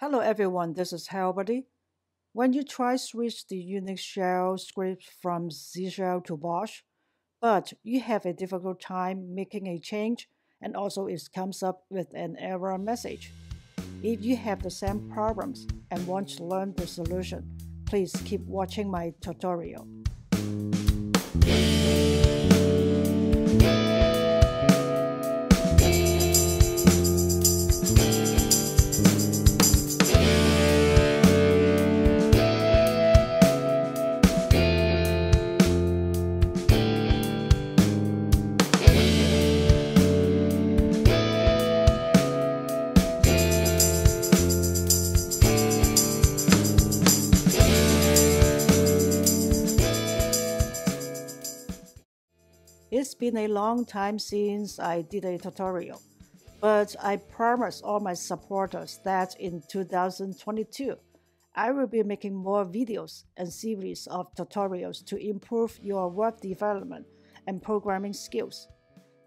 Hello everyone, this is HellBuddy. When you try switch the Unix shell script from Z shell to Bash, but you have a difficult time making a change and also it comes up with an error message. If you have the same problems and want to learn the solution, please keep watching my tutorial. It's been a long time since I did a tutorial, but I promise all my supporters that in 2022, I will be making more videos and series of tutorials to improve your web development and programming skills.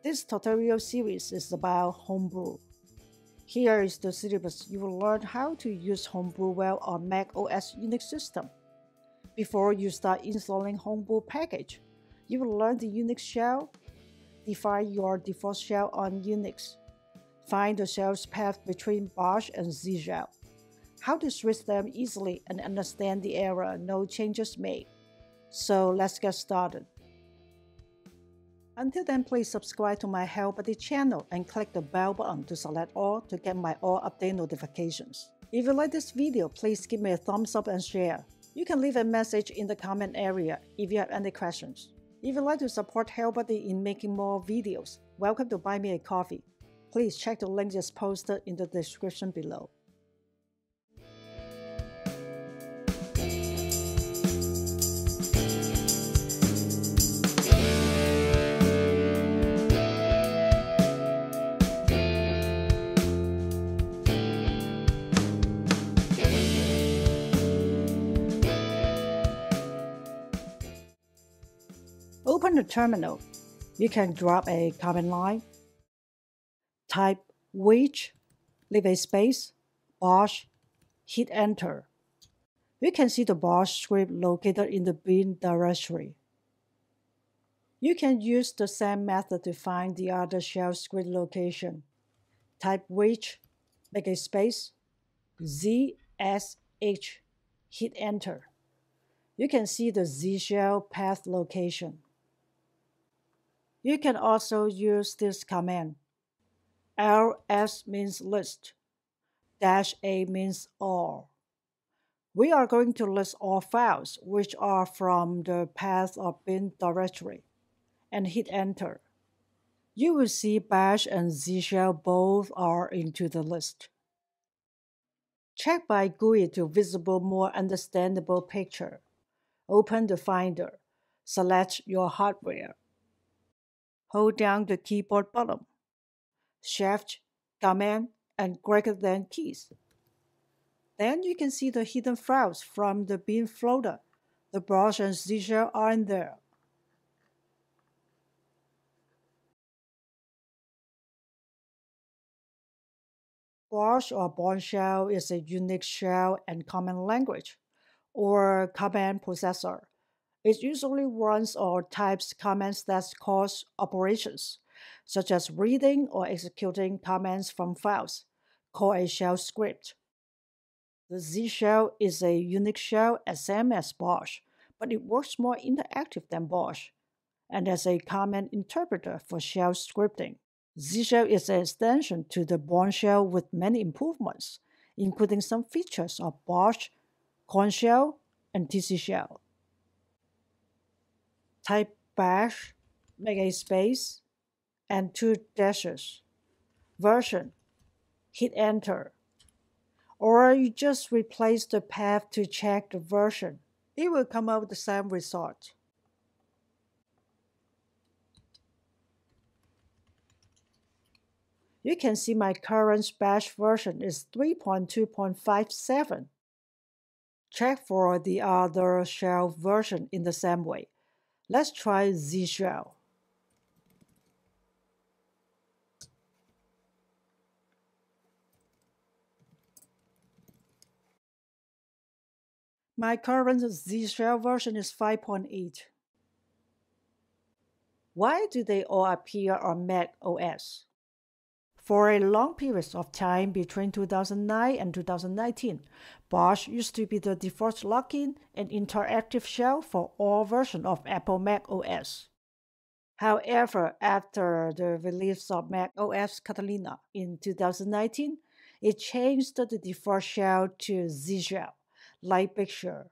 This tutorial series is about Homebrew. Here is the syllabus you will learn how to use Homebrew well on Mac OS Unix system. Before you start installing Homebrew package, you will learn the Unix shell, define your default shell on Unix, find the shell's path between Bash and Z shell, how to switch them easily and understand the error no changes made. So let's get started. Until then, please subscribe to my HellBuddy channel and click the bell button to select all to get my all update notifications. If you like this video, please give me a thumbs up and share. You can leave a message in the comment area if you have any questions. If you'd like to support HellBuddy in making more videos, welcome to buy me a coffee. Please check the link just posted in the description below. Open the terminal. You can drop a command line. Type which, leave a space, bash, hit enter. You can see the bash script located in the bin directory. You can use the same method to find the other shell script location. Type which, make a space, zsh, hit enter. You can see the Z shell path location. You can also use this command. ls means list, dash a means all. We are going to list all files which are from the path of bin directory and hit enter. You will see bash and zshell both are into the list. Check by GUI to visible more understandable picture. Open the Finder. Select your hardware hold down the keyboard button, Shift, Command, and greater than keys. Then you can see the hidden files from the bin folder. The Bash and Z shell are in there. Bash or Bourne shell is a Unix shell and command language, or command processor it usually runs or types commands that cause operations, such as reading or executing commands from files, called a shell script. The Z shell is a Unix shell as same as Bash, but it works more interactive than Bash, and as a command interpreter for shell scripting. Z shell is an extension to the Bourne shell with many improvements, including some features of Bash, Korn shell, and TC shell type bash, make a space, and two dashes. Version, hit enter. Or you just replace the path to check the version. It will come up with the same result. You can see my current bash version is 3.2.57. Check for the other shell version in the same way. Let's try Z shell. My current Z shell version is 5.8. Why do they all appear on Mac OS? For a long period of time between 2009 and 2019, Bash used to be the default login and interactive shell for all versions of Apple Mac OS. However, after the release of Mac OS Catalina in 2019, it changed the default shell to Z shell, like Sur.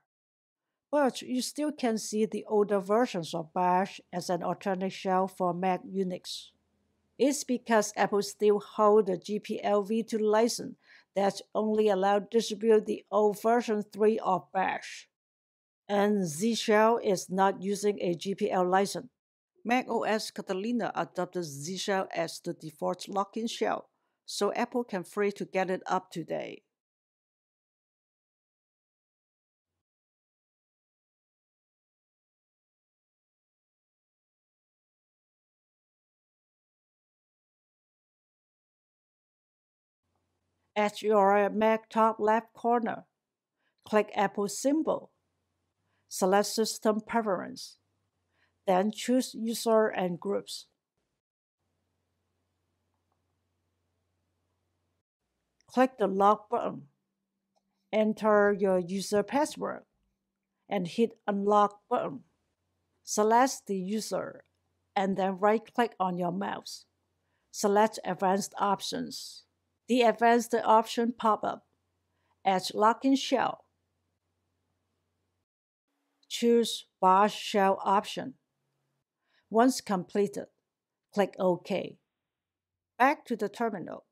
But you still can see the older versions of Bash as an alternate shell for Mac Unix. It's because Apple still hold the GPL v2 license that only allowed distribute the old version 3 of Bash. And Z Shell is not using a GPL license. Mac OS Catalina adopted Z Shell as the default login shell, so Apple can free to get it up to date. At your Mac top left corner, click Apple symbol. Select System Preference. Then choose User and Groups. Click the Log button. Enter your user password and hit Unlock button. Select the user and then right-click on your mouse. Select Advanced Options the advanced option pop-up at login shell. Choose Bash shell option. Once completed, click OK. Back to the terminal.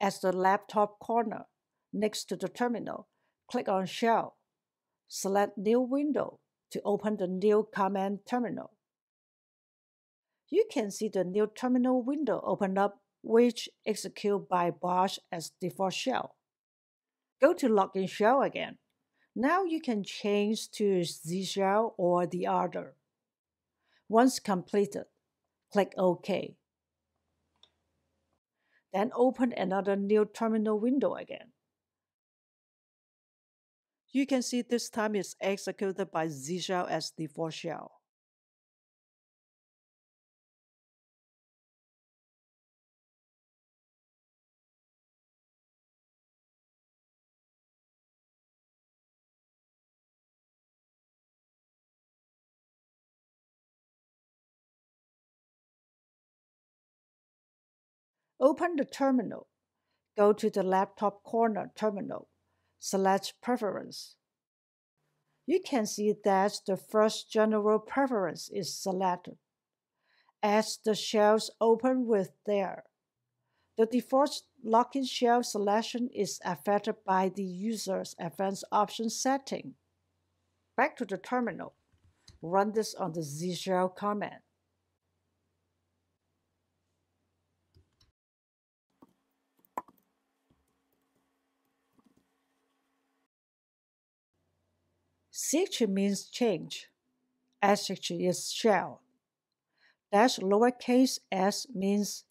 At the laptop corner, next to the terminal, click on Shell. Select New Window to open the new command terminal. You can see the new terminal window open up which execute by Bash as default shell. Go to login shell again. Now you can change to Z shell or the other. Once completed, click OK. Then open another new terminal window again. You can see this time it's executed by Z shell as default shell. Open the terminal. Go to the laptop corner terminal. Select Preference. You can see that the first general preference is selected. As the shells open with there, the default login shell selection is affected by the user's advanced option setting. Back to the terminal. Run this on the Z shell command. Ch means change. Sh is shell. Dash lowercase s means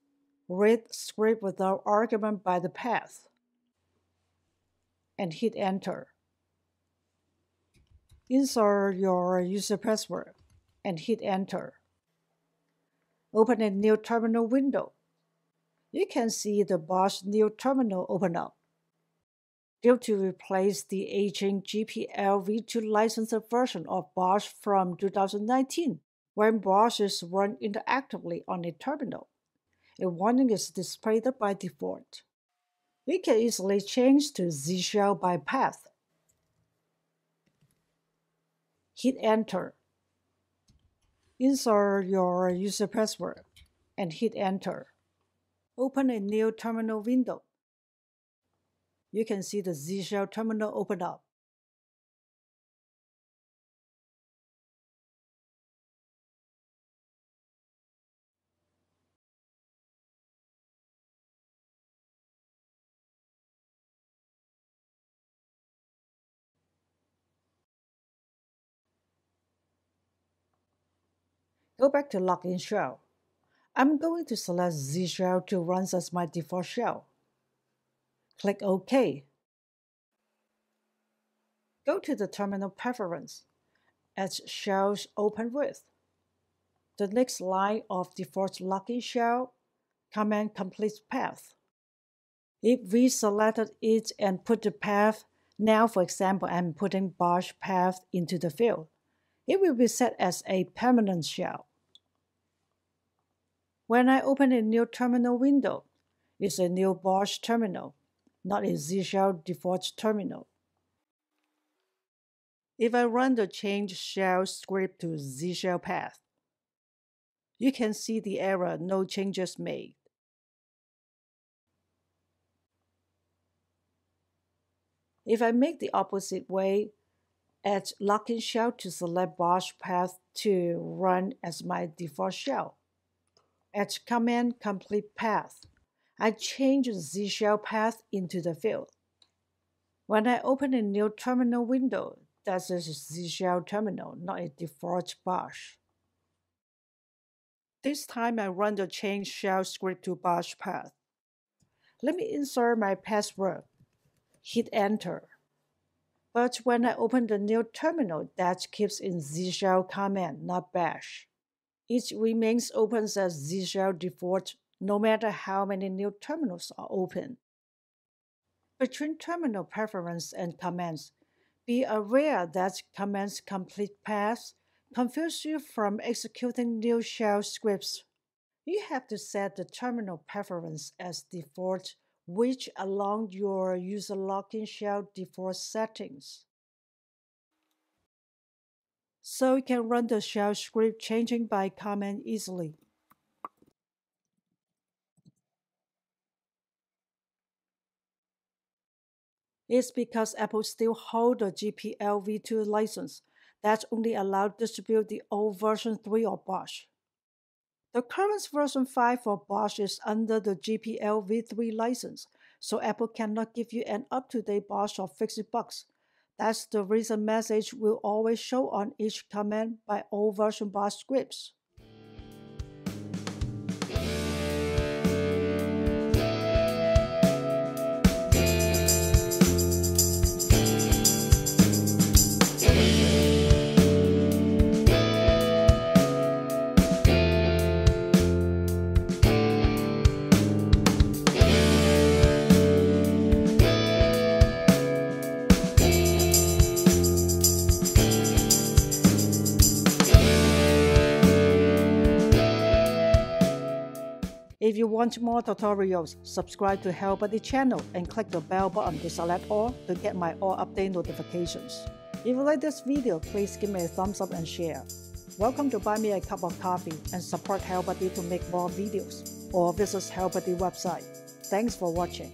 read script without argument by the path. And hit enter. Insert your user password and hit enter. Open a new terminal window. You can see the Bash new terminal open up due to replace the aging GPL v2 licensed version of Bash from 2019 when Bash is run interactively on a terminal. A warning is displayed by default. We can easily change to Z shell by path. Hit enter. Insert your user password and hit enter. Open a new terminal window you can see the Z shell terminal open up. Go back to login shell. I'm going to select Z shell to run as my default shell. Click OK. Go to the terminal preference as shells open with. The next line of default login shell, command complete path. If we selected it and put the path, now for example I'm putting Bash path into the field, it will be set as a permanent shell. When I open a new terminal window, it's a new Bash terminal, not a Z shell default terminal. If I run the change shell script to Z shell path, you can see the error no changes made. If I make the opposite way, add login shell to select bash path to run as my default shell. Add command complete path. I change the Z shell path into the field. When I open a new terminal window, that's a Z shell terminal, not a default bash. This time I run the change shell script to bash path. Let me insert my password. Hit enter. But when I open the new terminal, that keeps in Z shell command, not bash. It remains open as Z shell default no matter how many new terminals are open. Between terminal preference and commands, be aware that commands complete paths confuse you from executing new shell scripts. You have to set the terminal preference as default, which along your user login shell default settings. So you can run the shell script changing by command easily. It's because Apple still hold the GPL v2 license that only allowed to distribute the old version 3 of Bash. The current version 5 for Bash is under the GPL v3 license, so Apple cannot give you an up-to-date Bash or fix bugs. That's the reason message will always show on each command by old version Bash scripts. You want more tutorials, subscribe to HellBuddy channel and click the bell button to select all to get my all update notifications. If you like this video, please give me a thumbs up and share. Welcome to buy me a cup of coffee and support HellBuddy to make more videos or visit HellBuddy website. Thanks for watching.